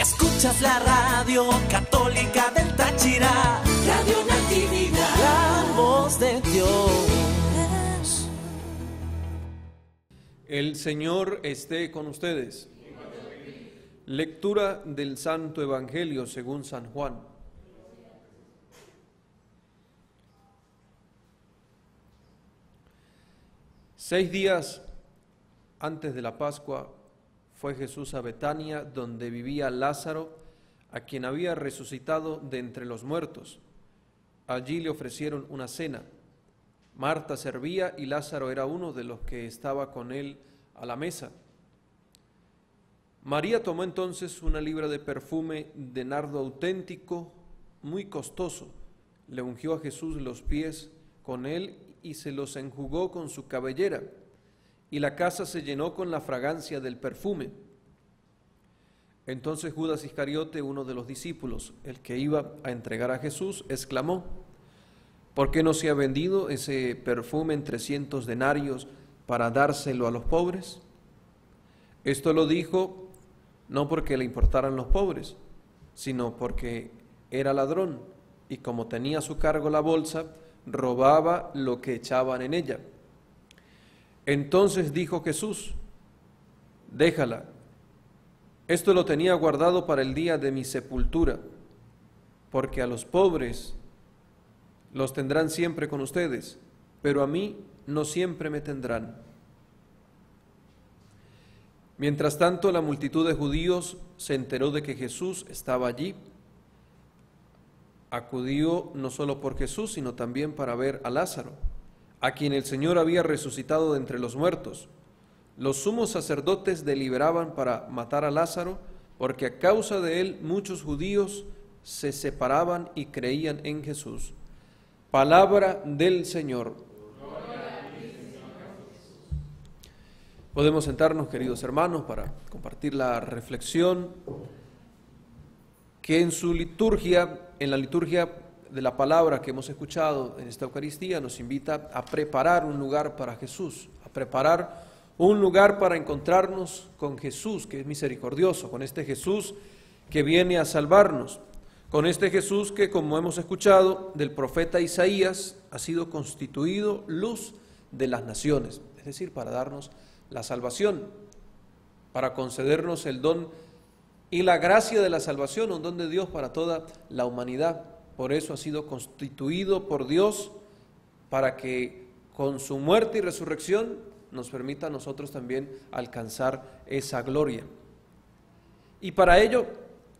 Escuchas la radio católica del Táchira. Radio Natividad. La voz de Dios. El Señor esté con ustedes. Lectura del Santo Evangelio según San Juan. Seis días antes de la Pascua fue Jesús a Betania, donde vivía Lázaro, a quien había resucitado de entre los muertos. Allí le ofrecieron una cena. Marta servía y Lázaro era uno de los que estaba con él a la mesa. María tomó entonces una libra de perfume de nardo auténtico, muy costoso, le ungió a Jesús los pies con él y se los enjugó con su cabellera, y la casa se llenó con la fragancia del perfume. Entonces Judas Iscariote, uno de los discípulos, el que iba a entregar a Jesús, exclamó, ¿por qué no se ha vendido ese perfume en trescientos denarios para dárselo a los pobres? Esto lo dijo no porque le importaran los pobres, sino porque era ladrón y como tenía a su cargo la bolsa, robaba lo que echaban en ella. Entonces dijo Jesús, déjala, esto lo tenía guardado para el día de mi sepultura, porque a los pobres los tendrán siempre con ustedes, pero a mí no siempre me tendrán. Mientras tanto, la multitud de judíos se enteró de que Jesús estaba allí. Acudió no solo por Jesús, sino también para ver a Lázaro, a quien el Señor había resucitado de entre los muertos. Los sumos sacerdotes deliberaban para matar a Lázaro, porque a causa de él muchos judíos se separaban y creían en Jesús. Palabra del Señor. Podemos sentarnos, queridos hermanos, para compartir la reflexión que en su liturgia, en la liturgia de la palabra que hemos escuchado en esta Eucaristía, nos invita a preparar un lugar para Jesús, a preparar un lugar para encontrarnos con Jesús, que es misericordioso, con este Jesús que viene a salvarnos, con este Jesús que, como hemos escuchado del profeta Isaías, ha sido constituido luz de las naciones, es decir, para darnos la salvación, para concedernos el don y la gracia de la salvación, un don de Dios para toda la humanidad. Por eso ha sido constituido por Dios para que con su muerte y resurrección nos permita a nosotros también alcanzar esa gloria. Y para ello,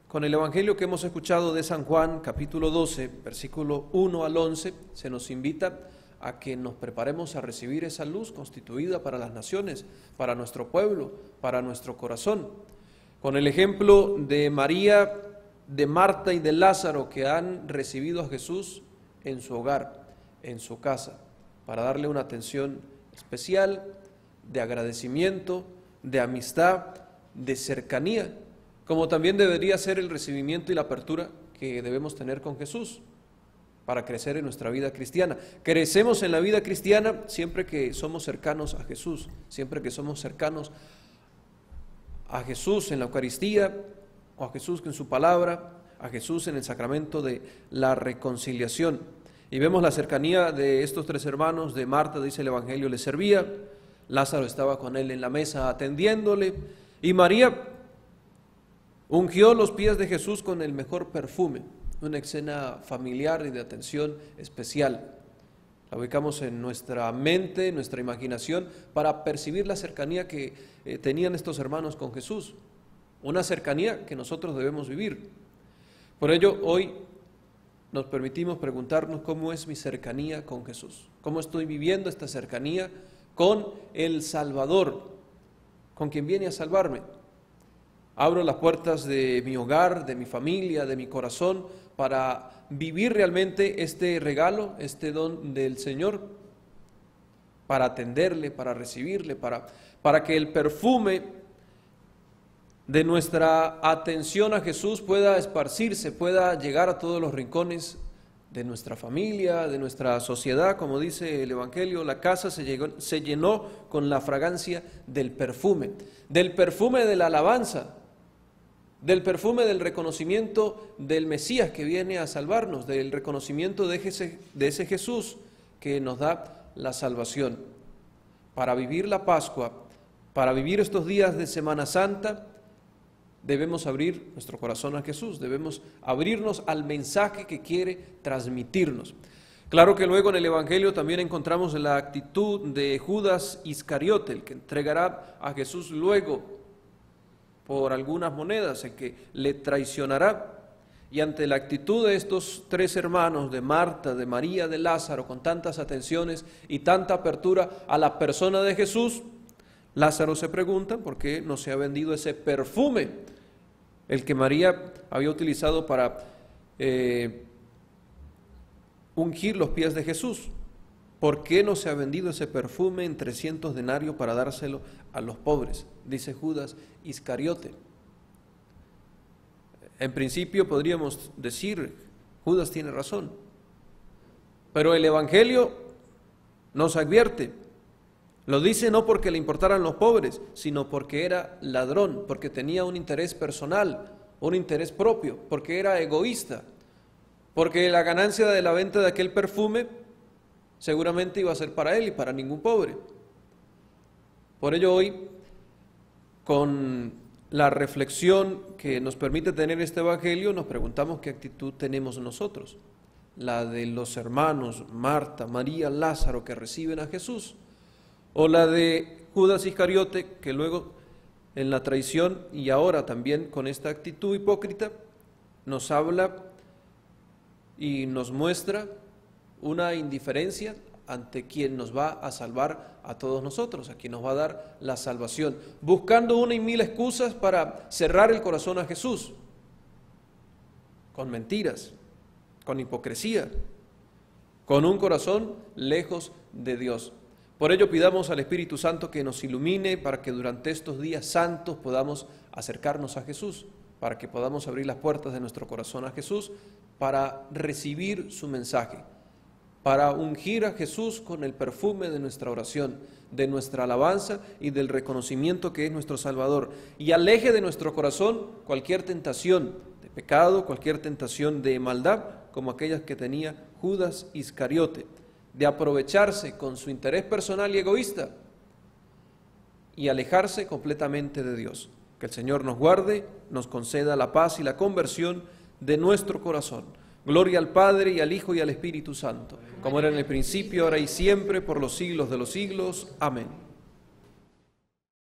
con el Evangelio que hemos escuchado de San Juan, capítulo 12, versículo 1 al 11, se nos invita a que nos preparemos a recibir esa luz constituida para las naciones, para nuestro pueblo, para nuestro corazón. Con el ejemplo de María, de Marta y de Lázaro que han recibido a Jesús en su hogar, en su casa, para darle una atención especial, de agradecimiento, de amistad, de cercanía, como también debería ser el recibimiento y la apertura que debemos tener con Jesús para crecer en nuestra vida cristiana. Crecemos en la vida cristiana siempre que somos cercanos a Jesús, siempre que somos cercanos a Jesús en la Eucaristía, a Jesús en su palabra, a Jesús en el sacramento de la reconciliación. Y vemos la cercanía de estos tres hermanos, de Marta, dice el Evangelio, le servía, Lázaro estaba con él en la mesa atendiéndole, y María ungió los pies de Jesús con el mejor perfume una escena familiar y de atención especial. La ubicamos en nuestra mente, en nuestra imaginación, para percibir la cercanía que eh, tenían estos hermanos con Jesús. Una cercanía que nosotros debemos vivir. Por ello, hoy nos permitimos preguntarnos cómo es mi cercanía con Jesús, cómo estoy viviendo esta cercanía con el Salvador, con quien viene a salvarme. Abro las puertas de mi hogar, de mi familia, de mi corazón, para vivir realmente este regalo, este don del Señor, para atenderle, para recibirle, para, para que el perfume de nuestra atención a Jesús pueda esparcirse, pueda llegar a todos los rincones de nuestra familia, de nuestra sociedad, como dice el Evangelio, la casa se, llegó, se llenó con la fragancia del perfume, del perfume de la alabanza, del perfume del reconocimiento del Mesías que viene a salvarnos, del reconocimiento de ese, de ese Jesús que nos da la salvación. Para vivir la Pascua, para vivir estos días de Semana Santa, debemos abrir nuestro corazón a Jesús, debemos abrirnos al mensaje que quiere transmitirnos. Claro que luego en el Evangelio también encontramos la actitud de Judas Iscariote, el que entregará a Jesús luego por algunas monedas, el que le traicionará. Y ante la actitud de estos tres hermanos, de Marta, de María, de Lázaro, con tantas atenciones y tanta apertura a la persona de Jesús, Lázaro se pregunta por qué no se ha vendido ese perfume, el que María había utilizado para eh, ungir los pies de Jesús. ¿Por qué no se ha vendido ese perfume en 300 denarios para dárselo a los pobres? Dice Judas Iscariote. En principio podríamos decir, Judas tiene razón, pero el Evangelio nos advierte, lo dice no porque le importaran los pobres, sino porque era ladrón, porque tenía un interés personal, un interés propio, porque era egoísta, porque la ganancia de la venta de aquel perfume seguramente iba a ser para él y para ningún pobre. Por ello hoy, con la reflexión que nos permite tener este Evangelio, nos preguntamos qué actitud tenemos nosotros, la de los hermanos Marta, María, Lázaro que reciben a Jesús, o la de Judas Iscariote que luego en la traición y ahora también con esta actitud hipócrita nos habla y nos muestra una indiferencia ante quien nos va a salvar a todos nosotros, a quien nos va a dar la salvación, buscando una y mil excusas para cerrar el corazón a Jesús, con mentiras, con hipocresía, con un corazón lejos de Dios. Por ello pidamos al Espíritu Santo que nos ilumine para que durante estos días santos podamos acercarnos a Jesús, para que podamos abrir las puertas de nuestro corazón a Jesús, para recibir su mensaje para ungir a Jesús con el perfume de nuestra oración, de nuestra alabanza y del reconocimiento que es nuestro Salvador, y aleje de nuestro corazón cualquier tentación de pecado, cualquier tentación de maldad, como aquellas que tenía Judas Iscariote, de aprovecharse con su interés personal y egoísta y alejarse completamente de Dios. Que el Señor nos guarde, nos conceda la paz y la conversión de nuestro corazón. Gloria al Padre y al Hijo y al Espíritu Santo, como era en el principio, ahora y siempre, por los siglos de los siglos. Amén.